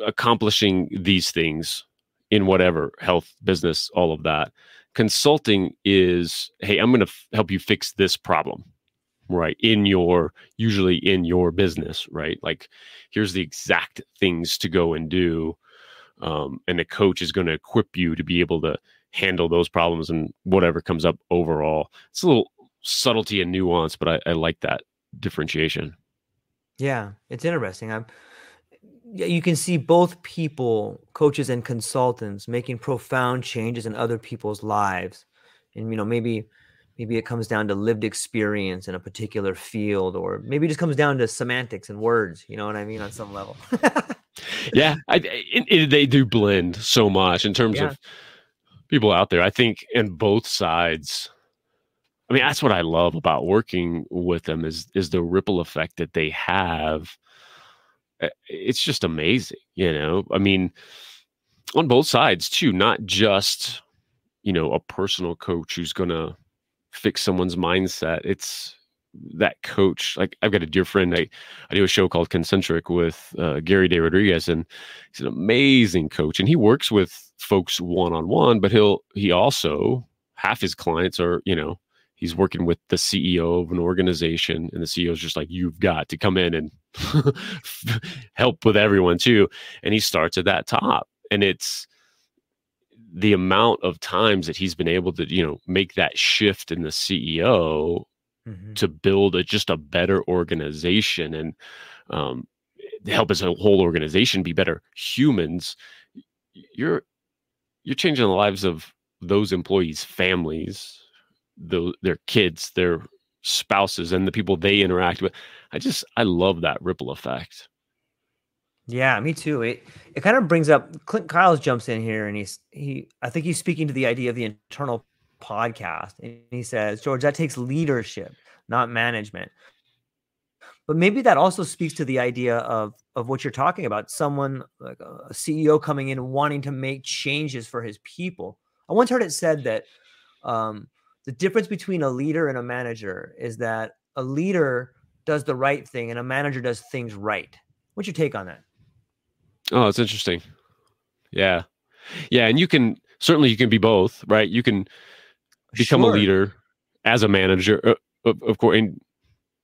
accomplishing these things in whatever health, business, all of that. Consulting is, hey, I'm going to f- help you fix this problem right in your usually in your business right? Like here's the exact things to go and do um, and the coach is going to equip you to be able to handle those problems and whatever comes up overall. It's a little subtlety and nuance but i, I like that differentiation. Yeah it's interesting. I'm you can see both people coaches and consultants making profound changes in other people's lives. And you know maybe maybe it comes down to lived experience in a particular field or maybe it just comes down to semantics and words you know what i mean on some level. Yeah I, it, it, they do blend so much in terms yeah. of people out there. I think in both sides i mean that's what i love about working with them is is the ripple effect that they have. It's just amazing you know? I mean on both sides too not just you know a personal coach who's gonna fix someone's mindset. It's that coach. Like I've got a dear friend. I, I do a show called Concentric with uh, Gary DeRodriguez, and he's an amazing coach. And he works with folks one on one, but he'll he also half his clients are you know he's working with the CEO of an organization, and the CEO is just like you've got to come in and help with everyone too. And he starts at that top, and it's the amount of times that he's been able to you know make that shift in the ceo mm-hmm. to build a, just a better organization and um, help a whole organization be better humans you're you're changing the lives of those employees' families, the, their kids, their spouses, and the people they interact with. I just I love that ripple effect. Yeah, me too. It it kind of brings up Clint Kyles jumps in here and he's he I think he's speaking to the idea of the internal podcast and he says, George, that takes leadership, not management. But maybe that also speaks to the idea of of what you're talking about. Someone like a CEO coming in wanting to make changes for his people. I once heard it said that um, the difference between a leader and a manager is that a leader does the right thing and a manager does things right. What's your take on that? Oh, it's interesting. Yeah. Yeah. And you can certainly you can be both, right? You can become sure. a leader as a manager, uh, of, of, course, and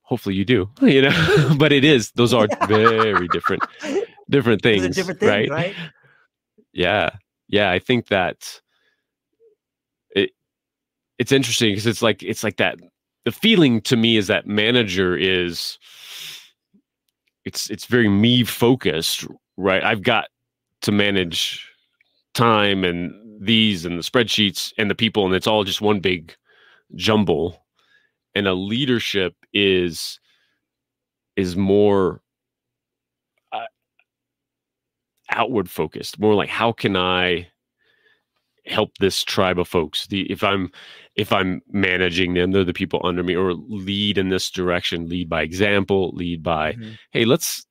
hopefully you do, you know, but it is, those are very different, different things, different thing, right? right? Yeah. Yeah. I think that it, it's interesting because it's like, it's like that. The feeling to me is that manager is, it's, it's very me focused, right? I've got to manage time and these and the spreadsheets and the people, and it's all just one big jumble. And a leadership is is more uh, outward focused, more like how can I help this tribe of folks the if i'm if i'm managing them they're the people under me or lead in this direction lead by example lead by mm-hmm. hey let's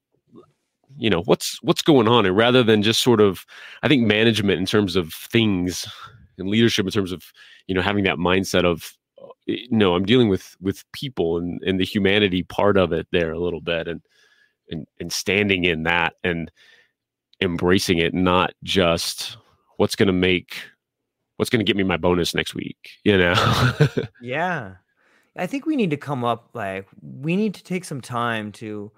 you know what's what's going on? And rather than just sort of i think management in terms of things and leadership in terms of you know having that mindset of eh, no i'm dealing with with people and and the humanity part of it there a little bit and and and standing in that and embracing it not just what's going to make what's going to get me my bonus next week you know? Yeah. I think we need to come up like we need to take some time to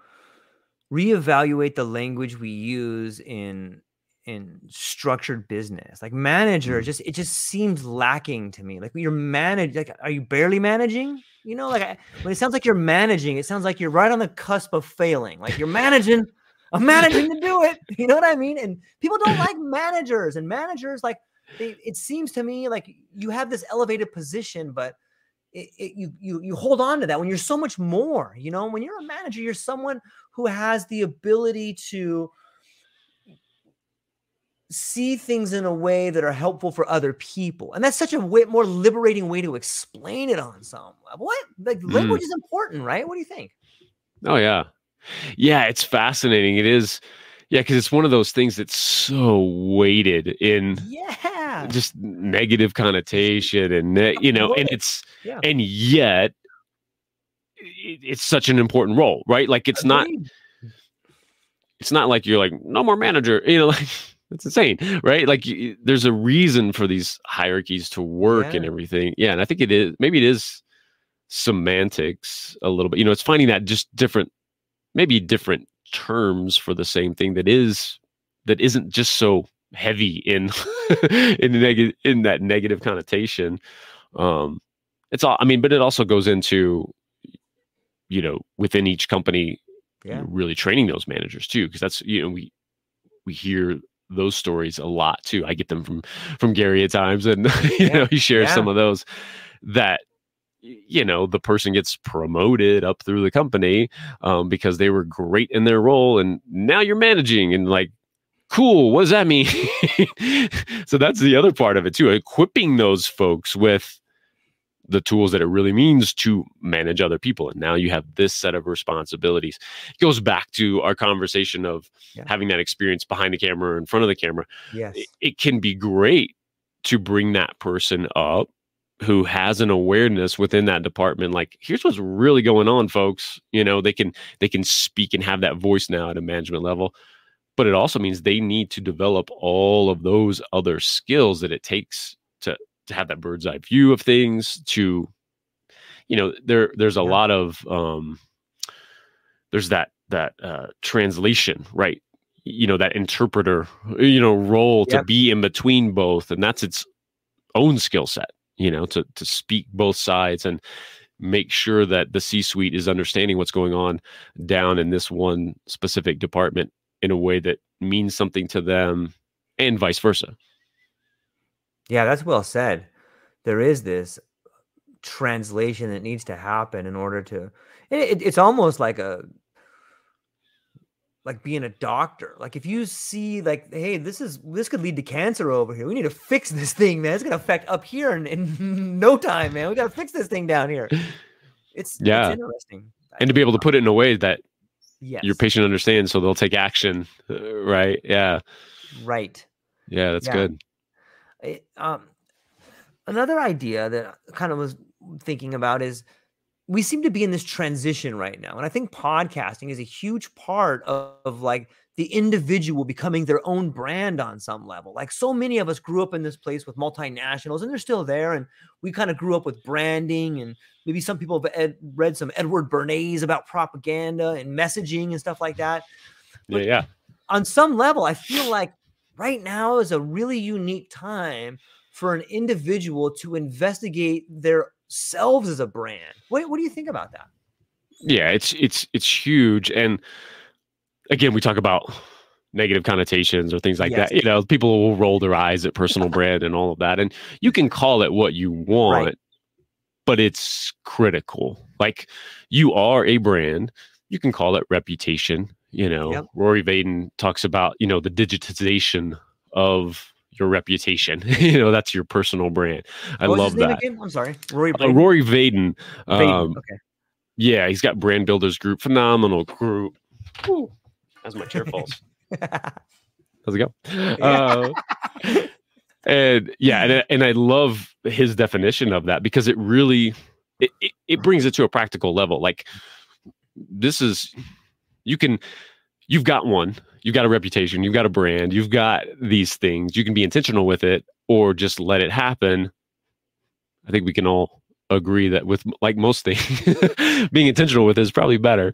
reevaluate the language we use in in structured business. Like manager mm. just it just seems lacking to me. Like you're managed like are you barely managing? You know like I, when it sounds like you're managing it sounds like you're right on the cusp of failing. Like you're managing i'm managing to do it. You know what i mean? And people don't like managers and managers like they, it seems to me like you have this elevated position but it, it, you you you hold on to that when you're so much more you know? When you're a manager you're someone who has the ability to see things in a way that are helpful for other people and that's such a way, more liberating way to explain it on some level what? Like mm. language is important right? What do you think? Oh yeah. Yeah it's fascinating. It is yeah because it's one of those things that's so weighted in yeah just negative connotation and you know and it's yeah. and yet it's such an important role, right? Like it's Agreed. not it's not like you're like no more manager, you know, like it's insane, right? Like you, there's a reason for these hierarchies to work yeah. and everything. Yeah, and I think it is maybe it is semantics a little bit. You know, it's finding that just different maybe different terms for the same thing that is that isn't just so heavy in in the negative in that negative connotation um it's all i mean but it also goes into you know within each company yeah. really training those managers too because that's you know we we hear those stories a lot too i get them from from gary at times and you yeah. know he shares yeah. some of those that you know the person gets promoted up through the company um, because they were great in their role and now you're managing and like cool what does that mean so that's the other part of it too equipping those folks with the tools that it really means to manage other people. And now you have this set of responsibilities. It goes back to our conversation of yeah. having that experience behind the camera or in front of the camera. Yes. It, it can be great to bring that person up who has an awareness within that department like here's what's really going on folks you know they can they can speak and have that voice now at a management level but it also means they need to develop all of those other skills that it takes to to have that bird's eye view of things to you know there there's a yeah. lot of um there's that that uh translation right you know that interpreter you know role yep. to be in between both and that's its own skill set you know to to speak both sides and make sure that the c suite is understanding what's going on down in this one specific department in a way that means something to them and vice versa Yeah, that's well said. There is this translation that needs to happen in order to. It, it's almost like a like being a doctor. Like if you see like, hey, this is this could lead to cancer over here. We need to fix this thing, man. It's gonna affect up here in, in no time, man. We gotta fix this thing down here. It's yeah, it's interesting. And to be able to put it in a way that yes. your patient understands, so they'll take action. Uh, right? Yeah. Right. Yeah, that's Yeah. good. It, um, another idea that I kind of was thinking about is we seem to be in this transition right now, and I think podcasting is a huge part of, of like the individual becoming their own brand on some level. Like so many of us grew up in this place with multinationals, and they're still there, and we kind of grew up with branding, and maybe some people have ed- read some Edward Bernays about propaganda and messaging and stuff like that Yeah, yeah. on some level, I feel like right now is a really unique time for an individual to investigate their selves as a brand. What, what do you think about that? yeah it's it's it's huge and again we talk about negative connotations or things like Yes. that you know people will roll their eyes at personal brand and all of that and you can call it what you want but it's critical like you are a brand you can call it reputation you know Yep. rory vaden talks about you know the digitization of your reputation you know that's your personal brand i What love that again? I'm sorry, Rory. uh, rory vaden Vaden, um, okay. yeah, he's got brand builders group, phenomenal group. Whew, as my chair falls. How's it go? Uh, and yeah, and, I- and I love his definition of that because it really it, it, it brings it to a practical level. Like this is you can you've got one, you've got a reputation, you've got a brand, you've got these things. You can be intentional with it or just let it happen. I think we can all agree that with like most things being intentional with it is probably better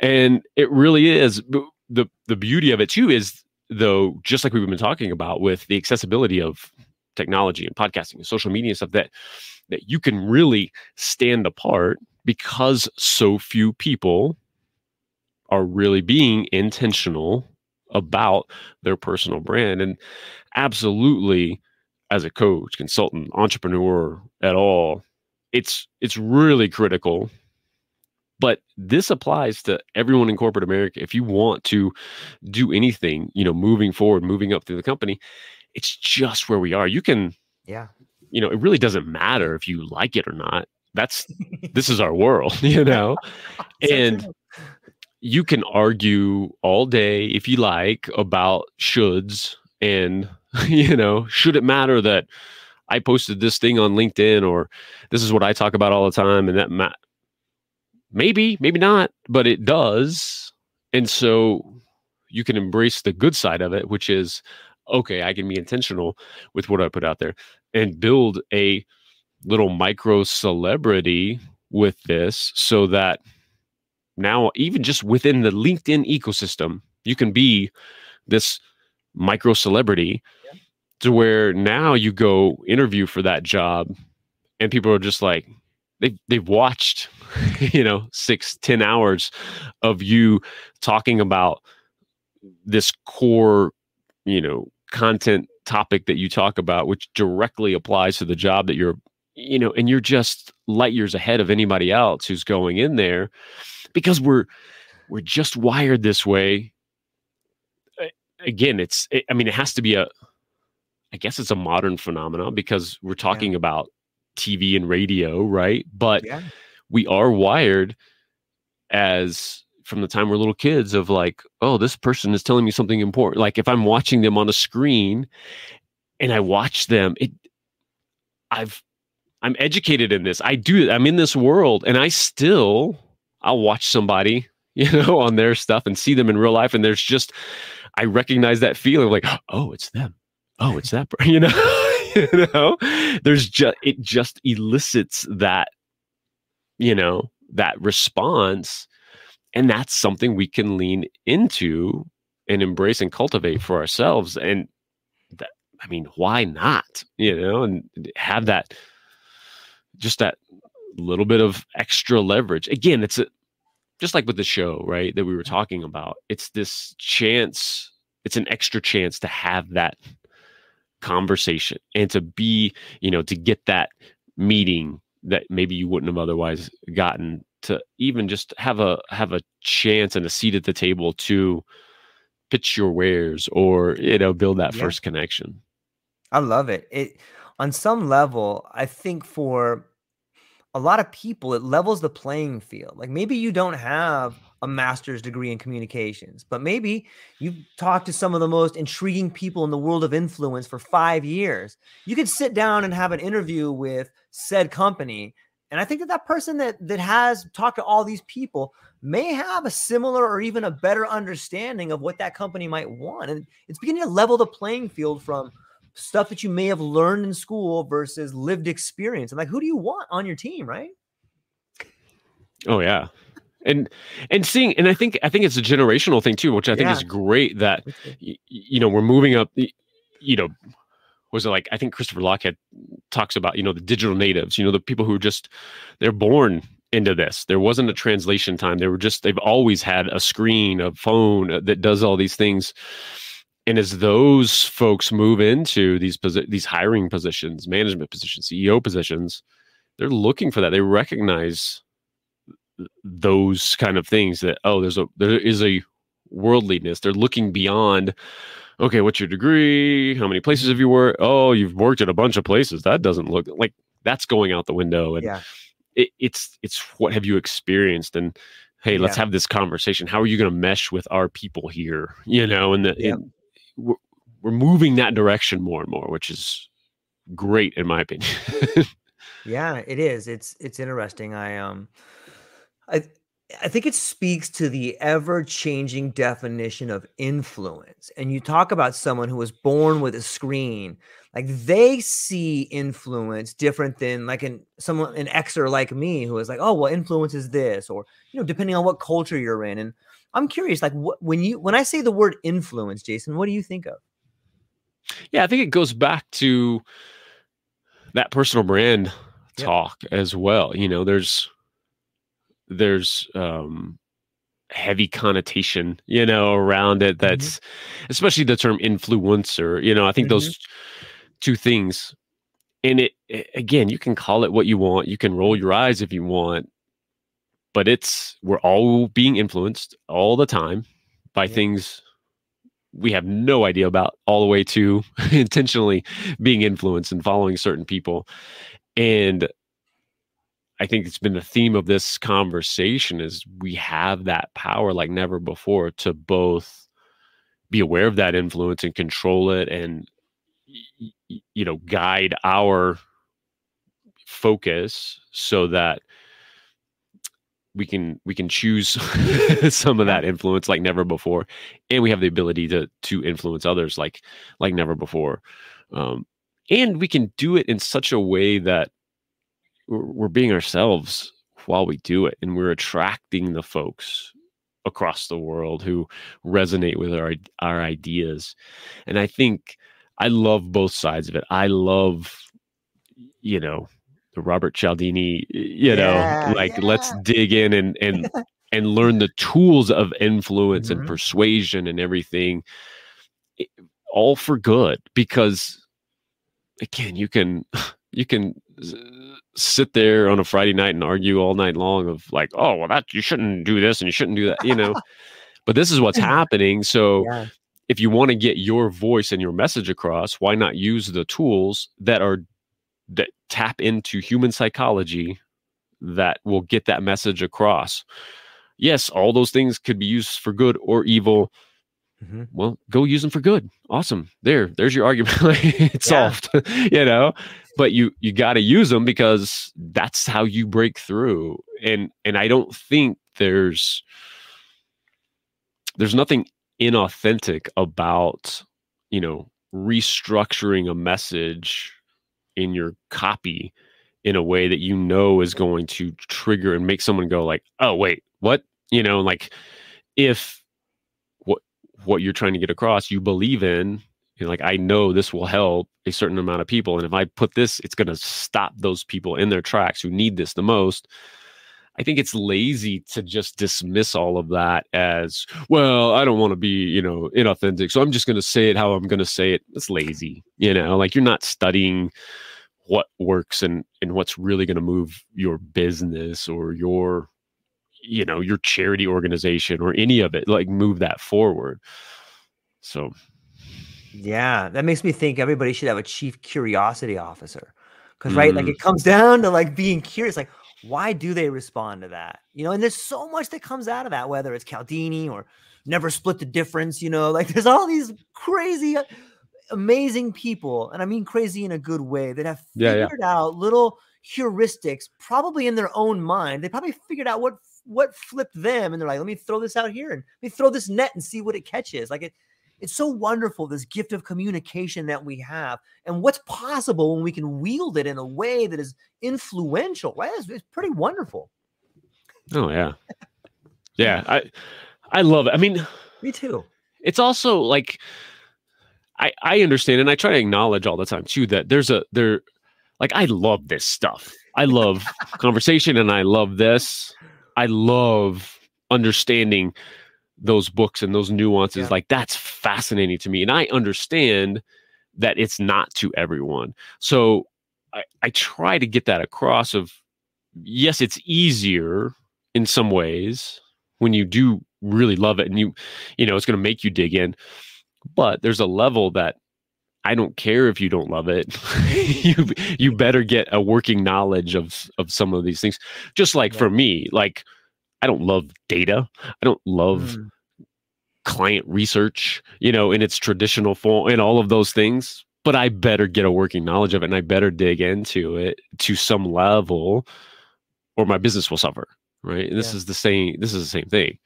and it really is the the beauty of it too is though just like we've been talking about with the accessibility of technology and podcasting and social media and stuff that that you can really stand apart because so few people are really being intentional about their personal brand. And absolutely as a coach consultant entrepreneur at all it's it's really critical but this applies to everyone in corporate america if you want to do anything you know moving forward moving up through the company it's just where we are you can yeah. you know it really doesn't matter if you like it or not that's this is our world you know and true. you can argue all day if you like about shoulds and you know should it matter that i posted this thing on linkedin or this is what i talk about all the time and that ma- maybe maybe not but it does and so you can embrace the good side of it which is okay i can be intentional with what i put out there and build a little micro celebrity with this so that now even just within the linkedin ecosystem you can be this micro celebrity Yeah. to where now you go interview for that job and people are just like they've, they've watched you know six ten hours of you talking about this core you know content topic that you talk about which directly applies to the job that you're you know and you're just light years ahead of anybody else who's going in there because we're we're just wired this way. Again it's it, i mean it has to be a i guess it's a modern phenomenon because we're talking about tv and radio right? But Yeah. we are wired as from the time we're little kids of like oh this person is telling me something important like if i'm watching them on a screen and i watch them it i've i'm educated in this. I do i'm in this world and i still i'll watch somebody you know on their stuff and see them in real life and there's just i recognize that feeling like oh it's them. Oh it's that per-" you know you know? There's just it just elicits that you know that response and that's something we can lean into and embrace and cultivate for ourselves and that i mean why not? You know and have that just that little bit of extra leverage. Again it's a, just like with the show right that we were talking about it's this chance it's an extra chance to have that conversation and to be, you know, to get that meeting that maybe you wouldn't have otherwise gotten to even just have a have a chance and a seat at the table to pitch your wares or you know build that yeah. first connection i love it it on some level i think for a lot of people it levels the playing field like maybe you don't have a master's degree in communications, but maybe you've talked to some of the most intriguing people in the world of influence for five years. You could sit down and have an interview with said company. And I think that that person that, that has talked to all these people may have a similar or even a better understanding of what that company might want. And it's beginning to level the playing field from stuff that you may have learned in school versus lived experience. And like, who do you want on your team, right? Oh, yeah and and seeing and i think i think it's a generational thing too which i think yeah. is great that you know we're moving up you know was it like i think christopher lochhead talks about you know the digital natives you know the people who are just they're born into this there wasn't a translation time they were just they've always had a screen a phone uh, that does all these things and as those folks move into these posi- these hiring positions management positions ceo positions they're looking for that. They recognize those kind of things that oh there's a there is a worldliness. They're looking beyond okay what's your degree? How many places have you worked oh you've worked at a bunch of places. That doesn't look like that's going out the window. And yeah. it, it's it's what have you experienced? And hey let's yeah. have this conversation. How are you going to mesh with our people here? You know and, the, yeah. and we're, we're moving that direction more and more which is great in my opinion yeah it is it's it's interesting i um I I think it speaks to the ever changing definition of influence. And you talk about someone who was born with a screen, like they see influence different than like an someone an Xer like me who is like, oh well, influence is this, or you know, depending on what culture you're in. And I'm curious, like what when you when I say the word influence, Jason, what do you think of? Yeah, I think it goes back to that personal brand talk yep. as well. You know, there's there's um heavy connotation you know around it mm-hmm. that's mm-hmm. especially the term influencer you know i think mm-hmm. those two things and it, it, again you can call it what you want you can roll your eyes if you want but it's we're all being influenced all the time by yeah. things we have no idea about all the way to intentionally being influenced and following certain people and I think it's been the theme of this conversation is we have that power like never before to both be aware of that influence and control it and you know guide our focus so that we can we can choose some of that influence like never before and we have the ability to to influence others like like never before. Um and we can do it in such a way that we're being ourselves while we do it and we're attracting the folks across the world who resonate with our our ideas. And i think i love both sides of it. I love you know robert cialdini you yeah, know like yeah. let's dig in and and and learn the tools of influence mm-hmm. and persuasion and everything all for good because again you can you can sit there on a Friday night and argue all night long of like, oh, well, that you shouldn't do this and you shouldn't do that, you know. but this is what's happening. So yeah. if you want to get your voice and your message across, why not use the tools that are that tap into human psychology that will get that message across? Yes, all those things could be used for good or evil. Mm-hmm. Well, go use them for good. Awesome. There, there's your argument. it's yeah. solved. you know, but you you got to use them because that's how you break through. And and I don't think there's there's nothing inauthentic about you know restructuring a message in your copy in a way that you know is going to trigger and make someone go like, "Oh, wait, what?" You know, like if what what you're trying to get across you believe in you know, like i know this will help a certain amount of people and if i put this it's going to stop those people in their tracks who need this the most I think it's lazy to just dismiss all of that as, well, I don't want to be, you know, inauthentic. So I'm just going to say it how I'm going to say it. It's lazy, you know, like you're not studying what works and and what's really going to move your business or your you know, your charity organization or any of it, like move that forward. So yeah, that makes me think everybody should have a chief curiosity officer. Cause right, like it mm. comes down to like being curious, like why do they respond to that? You know, and there's so much that comes out of that, whether it's Cialdini or never split the difference, you know, like there's all these crazy, amazing people, and I mean crazy in a good way that have figured yeah, yeah. out little heuristics, probably in their own mind. They probably figured out what what flipped them, and they're like, let me throw this out here and let me throw this net and see what it catches. Like it, it's so wonderful this gift of communication that we have and what's possible when we can wield it in a way that is influential right it's, it's pretty wonderful oh yeah yeah i i love it i mean me too it's also like i i understand and i try to acknowledge all the time too that there's a there like i love this stuff. I love conversation and i love this. I love understanding those books and those nuances yeah. like that's fascinating to me and i understand that it's not to everyone. So I, I try to get that across of yes it's easier in some ways when you do really love it and you you know it's going to make you dig in but there's a level that I don't care if you don't love it. you you better get a working knowledge of of some of these things. Just like yeah. for me, like I don't love data. I don't love mm. client research, you know, in its traditional form and all of those things. But I better get a working knowledge of it and I better dig into it to some level or my business will suffer. Right. And this is the same this is the same thing.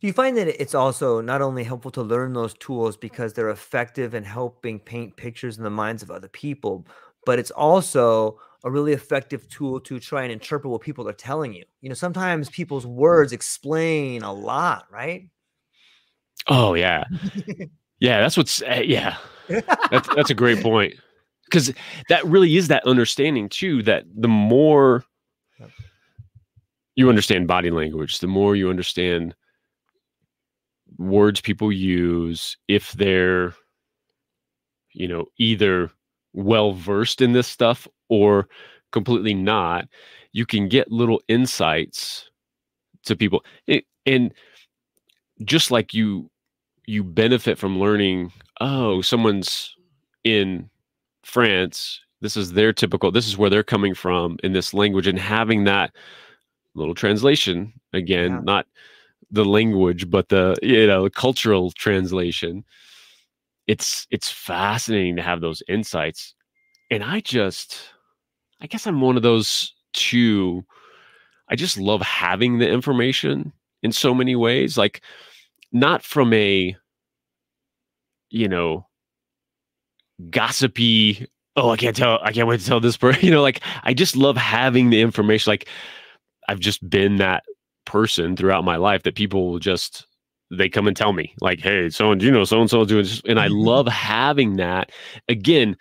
Do you find that it's also not only helpful to learn those tools because they're effective in helping paint pictures in the minds of other people, but it's also a really effective tool to try and interpret what people are telling you. You know, sometimes people's words explain a lot, right? Oh yeah, yeah. That's what's uh, yeah. That's that's a great point because that really is that understanding too. That the more you understand body language, the more you understand words people use if they're you know either well versed in this stuff or completely not, you can get little insights to people. It, and just like you you benefit from learning, oh, someone's in France, this is their typical, this is where they're coming from in this language, and having that little translation again, yeah. not the language, but the you know cultural translation. It's it's fascinating to have those insights and I just, I guess I'm one of those two. I just love having the information in so many ways. Like, not from a, you know, gossipy, oh, I can't tell, I can't wait to tell this person, you know, like, I just love having the information. Like, I've just been that person throughout my life that people will just, they come and tell me, like, hey, so and you know, so and so doing. And I mm-hmm. love having that. Again,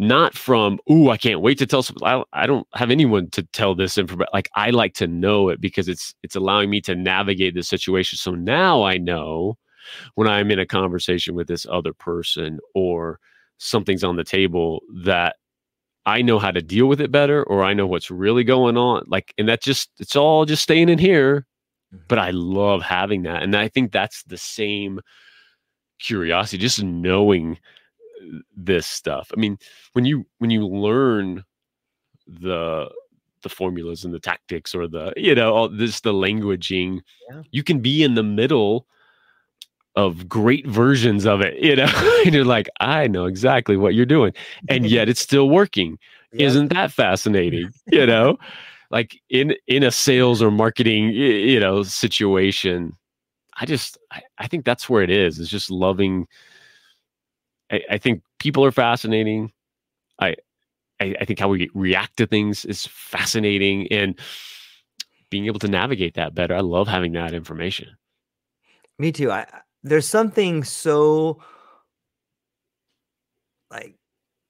not from ooh i can't wait to tell some I, I don't have anyone to tell this information like i like to know it because it's it's allowing me to navigate the situation so now i know when i'm in a conversation with this other person or something's on the table that i know how to deal with it better or i know what's really going on like and that just it's all just staying in here but mm-hmm. i love having that and i think that's the same curiosity just knowing this stuff. I mean, when you when you learn the the formulas and the tactics or the you know all this the languaging, yeah. you can be in the middle of great versions of it, you know, and you're like, I know exactly what you're doing, and yet it's still working. Isn't that fascinating? you know, like in in a sales or marketing, you know, situation. I just I, I think that's where it is. It's just loving I, I think people are fascinating. I, I, I think how we react to things is fascinating, and being able to navigate that better. I love having that information. Me too. I there's something so like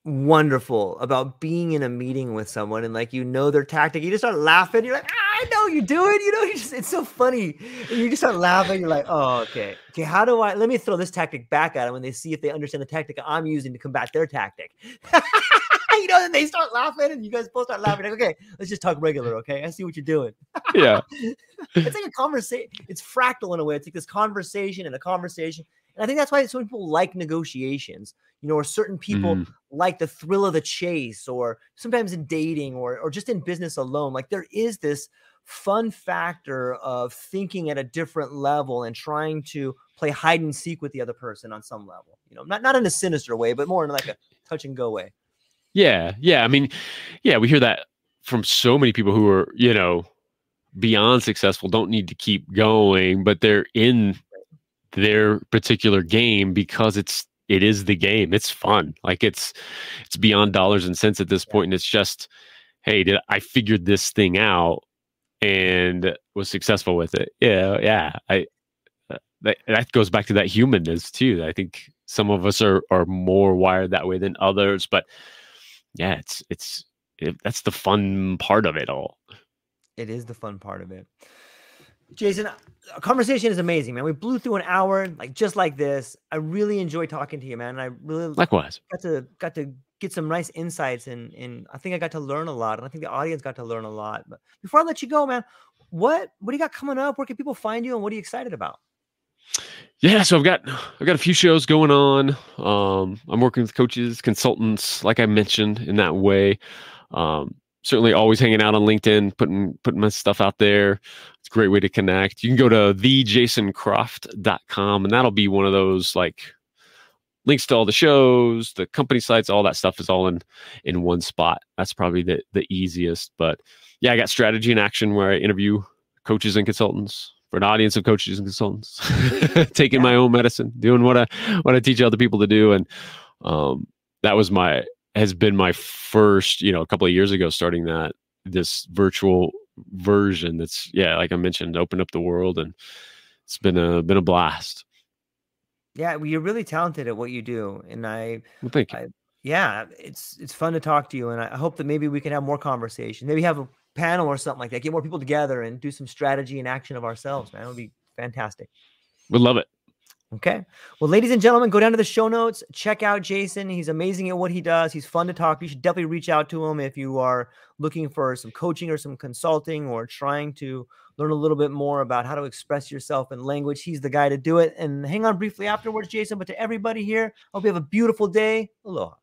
wonderful about being in a meeting with someone and like you know their tactic. You just start laughing. You're like, ah, I know you do it. You know, you just it's so funny. And you just start laughing. You're like, oh, okay. Okay, how do I let me throw this tactic back at them and they see if they understand the tactic I'm using to combat their tactic. you know, and they start laughing, and you guys both start laughing. Like, okay, let's just talk regular, okay? I see what you're doing. Yeah. it's like a conversation. It's fractal in a way. It's like this conversation and a conversation. And I think that's why some people like negotiations, you know, or certain people Mhm. like the thrill of the chase, or sometimes in dating or or just in business alone. Like there is this fun factor of thinking at a different level and trying to play hide and seek with the other person on some level. You know, not not in a sinister way, but more in like a touch and go way. Yeah, yeah. I mean, yeah, we hear that from so many people who are, you know, beyond successful, don't need to keep going, but they're in their particular game because it's it is the game. It's fun. Like it's it's beyond dollars and cents at this point, and it's just, hey, did I figured this thing out and was successful with it? Yeah, yeah. I uh, that that goes back to that humanness too. I think some of us are are more wired that way than others, but yeah, it's it's it, that's the fun part of it all. It is the fun part of it. Jason, uh, a conversation is amazing, man. We blew through an hour like just like this. I really enjoy talking to you, man. And I really Likewise. got to got to get some nice insights and and I think I got to learn a lot. And I think the audience got to learn a lot. But before I let you go, man, what what do you got coming up? Where can people find you and what are you excited about? Yeah, so I've got I've got a few shows going on. Um, I'm working with coaches, consultants, like I mentioned in that way. Um, certainly always hanging out on LinkedIn, putting putting my stuff out there. It's a great way to connect. You can go to thejasoncroft.com and that'll be one of those like links to all the shows, the company sites, all that stuff is all in in one spot. That's probably the the easiest. But yeah, I got strategy in action where I interview coaches and consultants for an audience of coaches and consultants, taking my own medicine, doing what I what I teach other people to do, and um, that was my has been my first, you know, a couple of years ago, starting that this virtual version. That's yeah, like I mentioned, opened up the world, and it's been a been a blast. Yeah, well, you're really talented at what you do. And I Well, thank you. I- yeah, it's it's fun to talk to you. And I I hope that maybe we can have more conversation. Maybe have a panel or something like that. Get more people together and do some strategy and action of ourselves, man. It would be fantastic. Would love it. Okay. Well, ladies and gentlemen, go down to the show notes. Check out Jason. He's amazing at what he does. He's fun to talk. You should definitely reach out to him if you are looking for some coaching or some consulting or trying to learn a little bit more about how to express yourself in language. He's the guy to do it. And hang on briefly afterwards, Jason. But to everybody here, hope you have a beautiful day. Aloha.